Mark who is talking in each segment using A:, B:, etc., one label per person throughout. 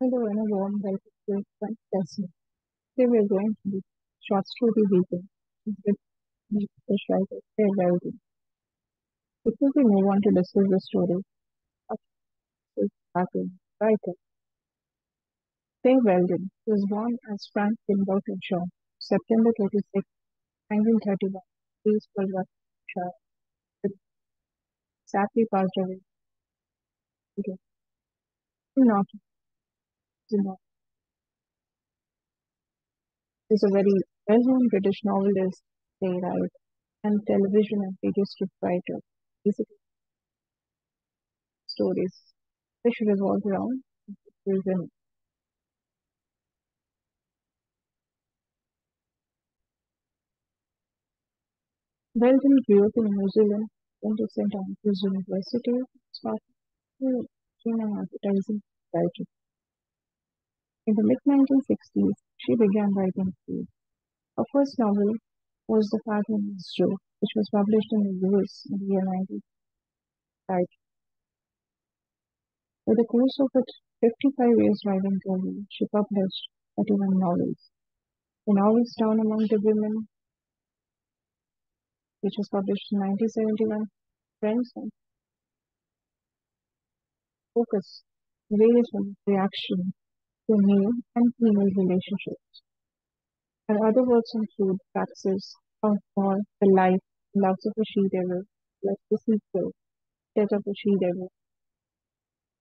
A: And a warm to Fun Lesson. Today we're going to do short story weekend with the Fay Weldon. Before we move on to discuss the story, of background writer Fay Weldon was born as Frank Franklin Birkinshaw, September 26, 1931, peaceful Russia, sadly passed away. Not is a very well-known British novelist, playwright, and television and radio script writer. Basically, stories which revolve around women. Weldon grew up in New Zealand, went to St. Andrews University, Scotland, became an advertising writer. In the mid-1960s, she began writing plays. Her first novel was The Fat Woman's Joke, which was published in the US in the year 1995. Over the course of her 55 years writing career, she published 31 novels. The novels Down Among the Women, which was published in 1971, Friends Focus, various reaction to male and female relationships. Her other works include Praxis For the Life, Loves of a She-Devil, like the sequel, Death of a She-Devil.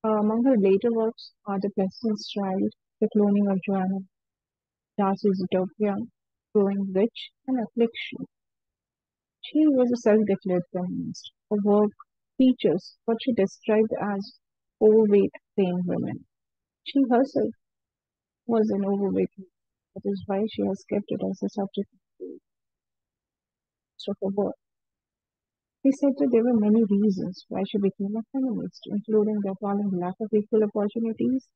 A: Uh, among her later works are The President's Child, The Cloning of Joanna, Darcy's Utopia, Growing Rich, and Affliction. She was a self-declared feminist. Her work features what she described as overweight plain women. She herself was an overweight That is why she has kept it as a subject of her work. He said that there were many reasons why she became a feminist, including the appalling lack of equal opportunities,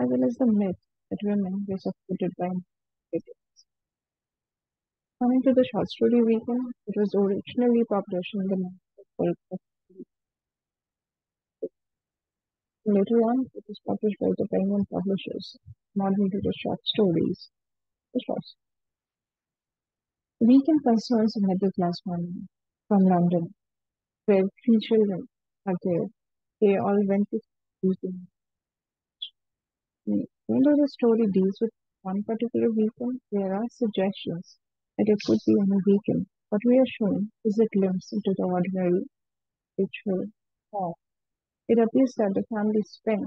A: as well as the myth that women were supported by men. Coming to the short story weekend, it was originally published in the month of Later on, it was published by the Penguin Publishers, modern to the short stories. The shorts. The weekend concerns a middle class family from London, where three children are there. They all went to weekend. Even though the story deals with one particular weekend, there are suggestions that it could be any weekend. What we are shown is a glimpse into the ordinary ritual of it appears that the family spent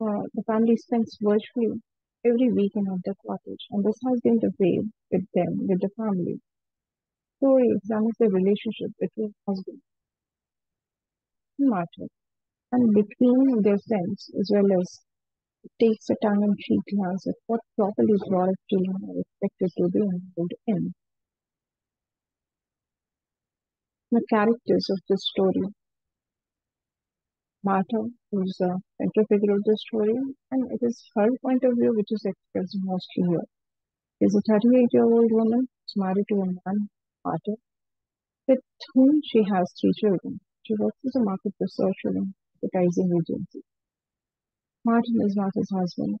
A: uh, the family spends virtually every weekend at the cottage, and this has been the way with them, with the family. Story examines the relationship between husband and and between their friends, as well as takes a tongue-in-cheek glance at what properly brought children are expected to be involved in. The characters of the story Martha is the central figure of the story, and it is her point of view which is expressed mostly here. She is a 38 year old woman who's married to a man, Martha, with whom she has three children. She works as a market research and advertising agency. Martin is not his husband.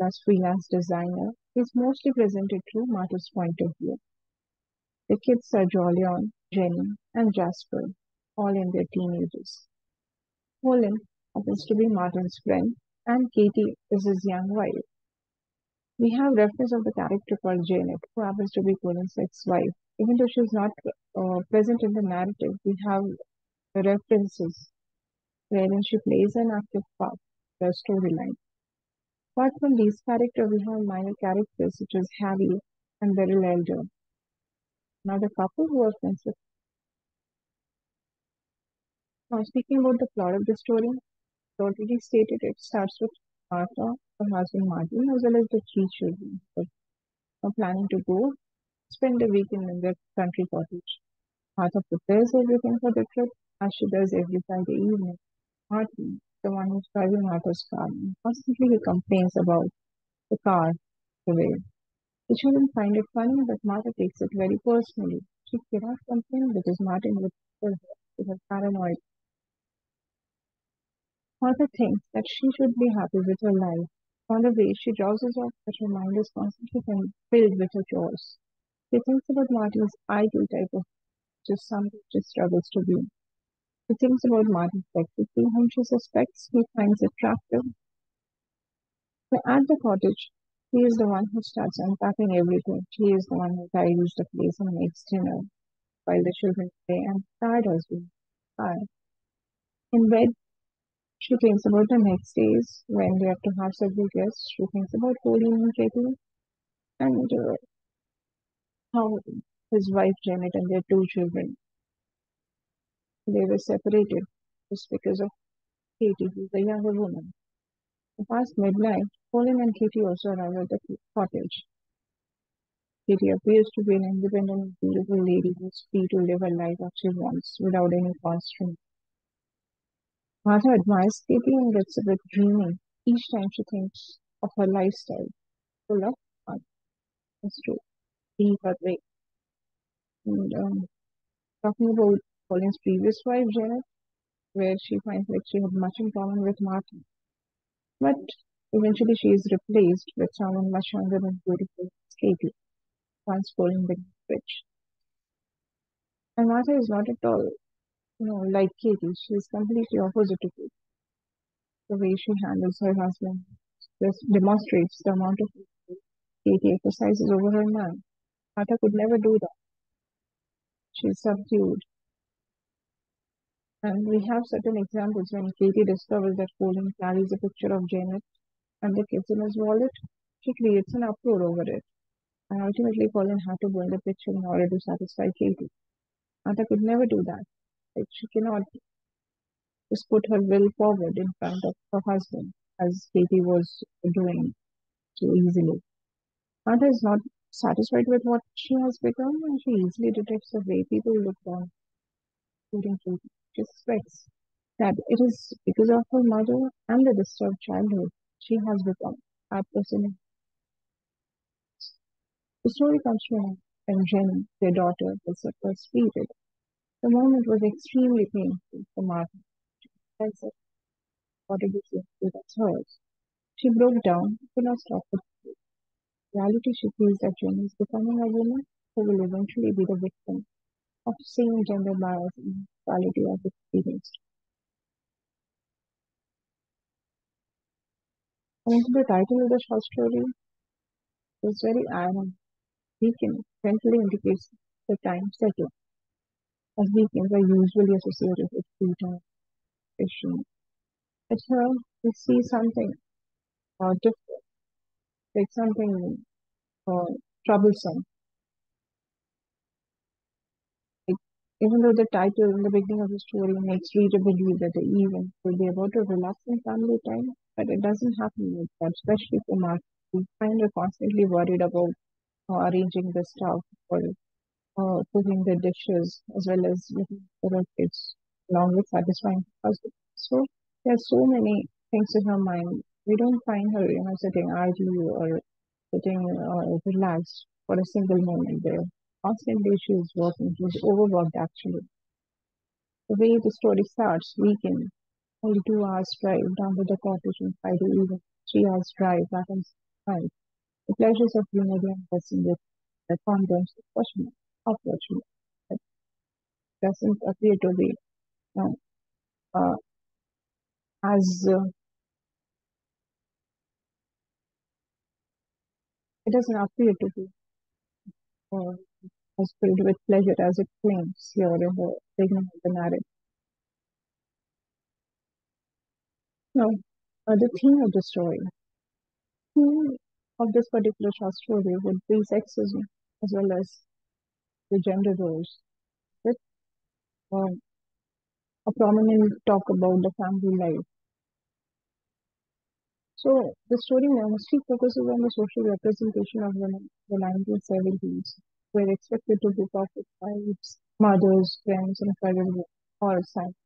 A: As freelance designer, he is mostly presented through Martha's point of view. The kids are Jolyon, Jenny, and Jasper, all in their teenagers. Helen happens to be Martin's friend, and Katie is his young wife. We have reference of the character called Janet, who happens to be Colin's ex-wife. Even though she's not uh, present in the narrative, we have references wherein she plays an active part in the storyline. Apart from these characters, we have minor characters such as Harry and Beryl Elder. Now the couple who are friends with now, speaking about the plot of the story, I already stated it starts with Martha, her husband Martin, as well as the three children. But are planning to go spend a weekend in their country cottage. Martha prepares everything for the trip as she does every Friday evening. Martin, the one who's driving Martha's car, constantly complains about the car, the way. The children find it funny, but Martha takes it very personally. She cannot complain because Martin would her with her paranoid Martha thinks that she should be happy with her life. On the way, she drowses off, but her mind is constantly filled with her chores. She thinks about Marty's ideal type of just something she struggles to be. She thinks about Marty's secretary, whom she suspects he finds attractive. So at the cottage, he is the one who starts unpacking everything. She is the one who tidies the place and makes dinner while the children play and tired husband tired. In bed, she thinks about the next days when they have to have several guests. She thinks about Pauline and Katie and uh, how his wife Janet and their two children they were separated just because of Katie, who's a younger woman. Past midnight, Pauline and Katie also arrive at the cottage. Katie appears to be an independent, beautiful lady who's free to live her life as she wants without any constraint. Martha admires Katie and gets a bit dreamy each time she thinks of her lifestyle, full of fun. It's true. Be her way. And um, talking about Pauline's previous wife, Janet, where she finds like she had much in common with Martha. But eventually she is replaced with someone much younger and beautiful, Katie, once Pauline becomes rich. And Martha is not at all know, like Katie, she is completely opposite to Katie. The way she handles her husband this demonstrates the amount of Katie exercises over her man. Martha could never do that. She is subdued. And we have certain examples when Katie discovers that Colin carries a picture of Janet and the kids in his wallet. She creates an uproar over it. And ultimately, Colin had to burn the picture in order to satisfy Katie. Martha could never do that. Like she cannot just put her will forward in front of her husband, as Katie was doing so easily. Martha is not satisfied with what she has become, and she easily detects the way people look down, including Katie. She suspects that it is because of her mother and the disturbed childhood she has become that person. The story comes from when Jenny, their daughter, was first period. The moment was extremely painful for Martha. I said, What did you say? That's hers. She broke down, could not stop the reality, she feels that Jenny is becoming a woman who will eventually be the victim of same gender bias and equality as experienced. And the title of the short story is very ironic. Weekend gently indicates the time setting as weekends are usually associated with free time, fishing. But here we see something uh, different, like something uh, troublesome. Even though the title in the beginning of the story makes reader believe that the event will be about a relaxing family time, but it doesn't happen like that, especially for Mark. We find her constantly worried about uh, arranging the stuff for uh, cooking the dishes as well as looking for kids along with satisfying husband. So there are so many things in her mind. We don't find her, you know, sitting idle or sitting uh, relaxed for a single moment there. Constantly she is working. She's overworked actually. The way the story starts, weekend, only two hours drive down to the cottage on Friday evening, three hours drive back on night. The pleasures of being again with the condoms, question unfortunate. It doesn't appear to be uh, as uh, it doesn't appear to be uh, as filled with pleasure as it claims here in the beginning of the narrative. Now, uh, the theme of the story, theme of this particular short story would be sexism as well as the gender roles with um, a prominent talk about the family life. So the story mostly focuses on the social representation of women in the 1970s, who were expected to be perfect wives, mothers, friends, and career or sons.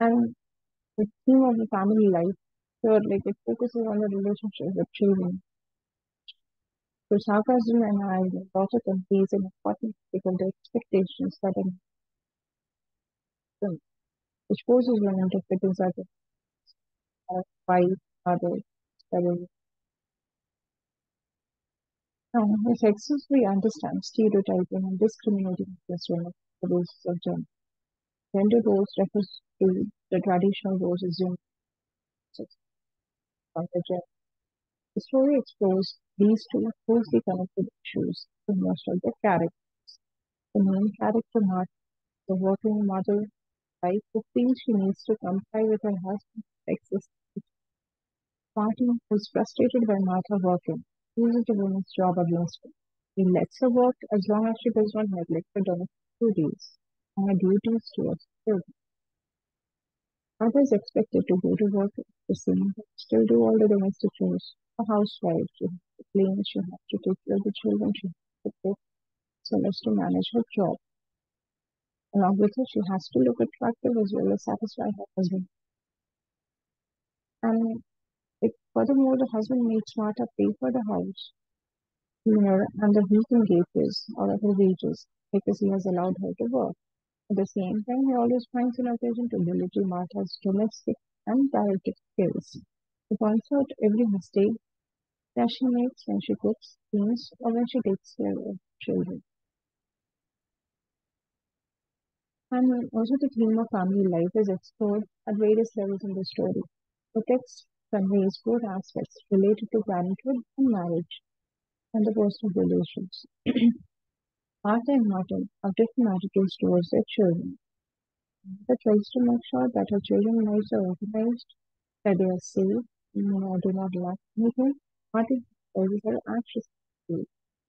A: And the theme of the family life, so like it focuses on the relationship with children, so sarcasm and irony also conveys an important because expectations that are which forces women to the wife, mother, career. Um, now, if excessively understands stereotyping and discriminating against women for the basis of gender. Gender roles refers to the traditional roles assumed by the gender. The story explores these two are closely connected issues in most of the characters. The main character, Martha, the working mother, wife who feels she needs to comply with her husband's sexist Martin, who is frustrated by Martha working, uses the woman's job against her. He lets her work as long as she does not neglect her domestic duties and her duties towards children. Martha is expected to go to work at the same still do all the domestic chores. A housewife, clean, she has to take care of the children, she has to cook, so as to manage her job. Along with her, she has to look attractive as well as satisfy her husband. And it, furthermore, the husband makes Martha pay for the house, cleaner, and the heating gateways out of her wages because he has allowed her to work. At the same time, he always finds an occasion to belittle Martha's domestic and dietetic skills. He points out every mistake that she makes when she cooks, cleans, or when she takes care of children. And also the theme of family life is explored at various levels in the story. The text conveys four aspects related to parenthood and marriage and the personal relations. Martha and Martin have different attitudes towards their children. Martha tries to make sure that her children's lives are organized, that they are safe, and do not lack anything. Advises her anxiously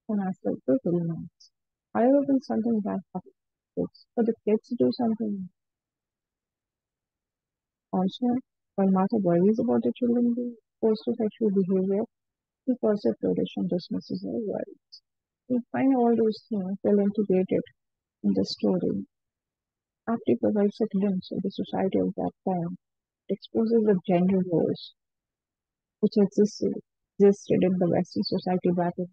A: and asks her to relax. However, when something bad happens, for the kids to do something also while Martha worries about the children being exposed to sexual behavior, he Joseph Florish dismisses her worries. We find all those things well integrated in the story. After provides a glimpse of the society of that time, it exposes the gender roles which existed, existed in the Western society back in